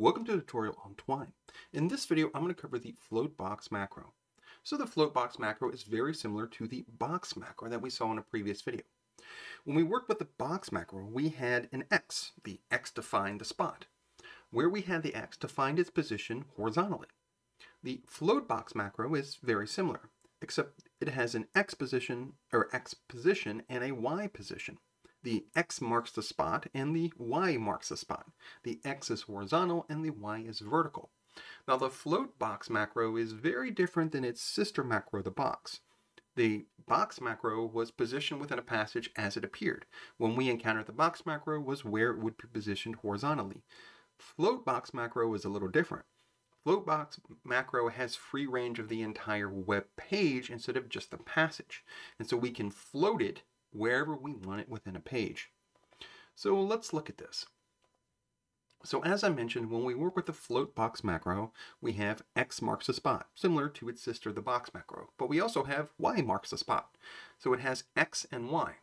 Welcome to a tutorial on Twine. In this video, I'm going to cover the float box macro. So the float box macro is very similar to the box macro that we saw in a previous video. When we worked with the box macro, we had an X. The X defined the spot, where we had the X to find its position horizontally. The float box macro is very similar, except it has an X position or X position and a Y position. The X marks the spot and the Y marks the spot. The X is horizontal and the Y is vertical. Now the float box macro is very different than its sister macro, the box. The box macro was positioned within a passage as it appeared. When we encountered the box macro was where it would be positioned horizontally. Float box macro is a little different. Float box macro has free range of the entire web page instead of just the passage. And so we can float it wherever we want it within a page. So let's look at this. So as I mentioned, when we work with the float box macro, we have X marks a spot, similar to its sister, the box macro. But we also have Y marks a spot. So it has X and Y.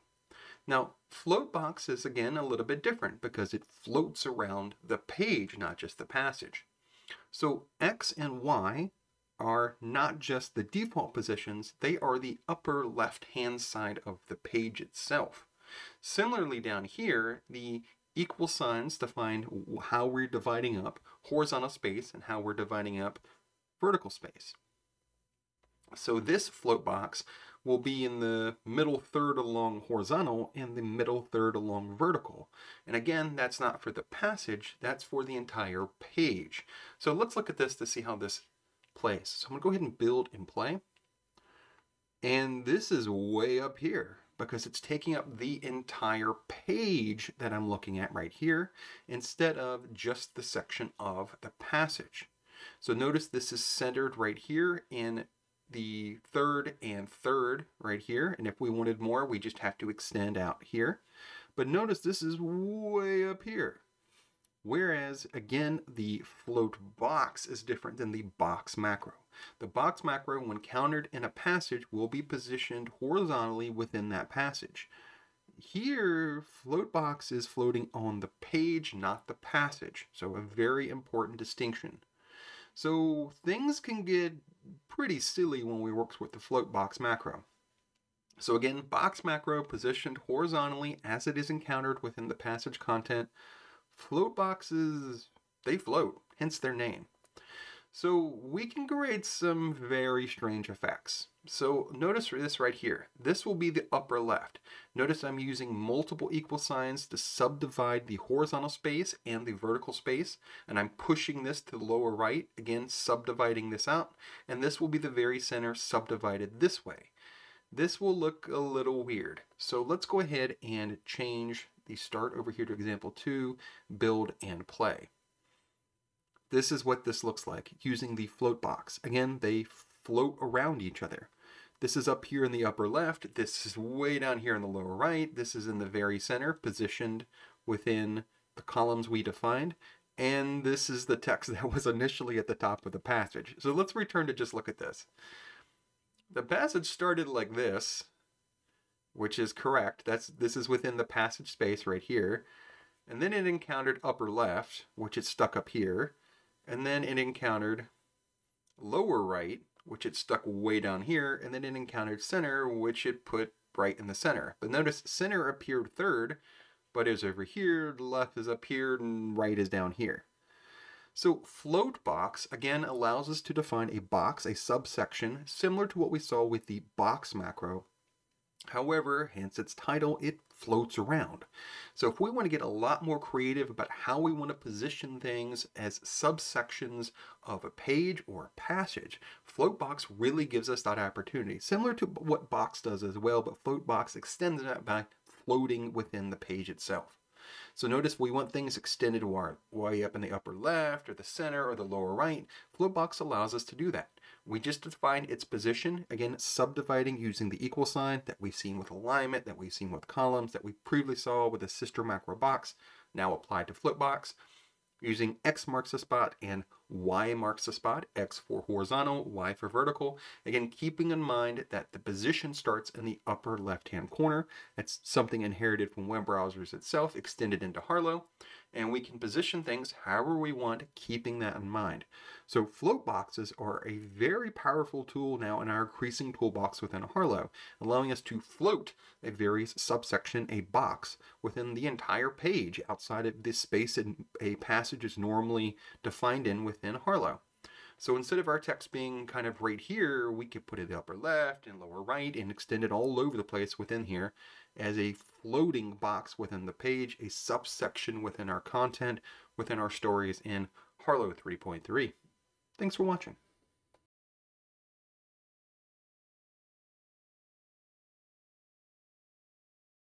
Now, float box is again a little bit different because it floats around the page, not just the passage. So X and Y are not just the default positions, they are the upper left-hand side of the page itself. Similarly down here, the equal signs define how we're dividing up horizontal space and how we're dividing up vertical space. So this float box will be in the middle third along horizontal and the middle third along vertical. And again, that's not for the passage, that's for the entire page. So let's look at this to see how this place. So I'm going to go ahead and build and play. And this is way up here because it's taking up the entire page that I'm looking at right here instead of just the section of the passage. So notice this is centered right here in the third and third right here. And if we wanted more, we just have to extend out here. But notice this is way up here. Whereas, again, the float box is different than the box macro. The box macro, when countered in a passage, will be positioned horizontally within that passage. Here, float box is floating on the page, not the passage. So a very important distinction. So things can get pretty silly when we work with the float box macro. So again, box macro positioned horizontally as it is encountered within the passage content float boxes, they float, hence their name. So we can create some very strange effects. So notice this right here. This will be the upper left. Notice I'm using multiple equal signs to subdivide the horizontal space and the vertical space. And I'm pushing this to the lower right, again subdividing this out. And this will be the very center subdivided this way. This will look a little weird. So let's go ahead and change the start over here to example two, build and play. This is what this looks like using the float box. Again, they float around each other. This is up here in the upper left. This is way down here in the lower right. This is in the very center, positioned within the columns we defined. And this is the text that was initially at the top of the passage. So let's return to just look at this. The passage started like this, which is correct. That's This is within the passage space right here. And then it encountered upper left, which it stuck up here. And then it encountered lower right, which it stuck way down here. And then it encountered center, which it put right in the center. But notice center appeared third, but is over here, left is up here, and right is down here. So float box, again, allows us to define a box, a subsection, similar to what we saw with the box macro, However, hence its title, it floats around. So if we want to get a lot more creative about how we want to position things as subsections of a page or a passage, Floatbox really gives us that opportunity. Similar to what Box does as well, but Floatbox extends that by floating within the page itself. So notice we want things extended way up in the upper left or the center or the lower right. Floatbox allows us to do that. We just define its position, again, subdividing using the equal sign that we've seen with alignment, that we've seen with columns, that we previously saw with a sister macro box, now applied to Floatbox. Using X marks a spot and Y marks the spot, X for horizontal, Y for vertical. Again, keeping in mind that the position starts in the upper left-hand corner. That's something inherited from web browsers itself, extended into Harlowe. and we can position things however we want, keeping that in mind. So float boxes are a very powerful tool now in our increasing toolbox within Harlowe, allowing us to float a various subsection, a box, within the entire page outside of this space a passage is normally defined in within Harlowe. So instead of our text being kind of right here, we could put it upper left and lower right and extend it all over the place within here as a floating box within the page, a subsection within our content, within our stories in Harlowe 3.3. Thanks for watching.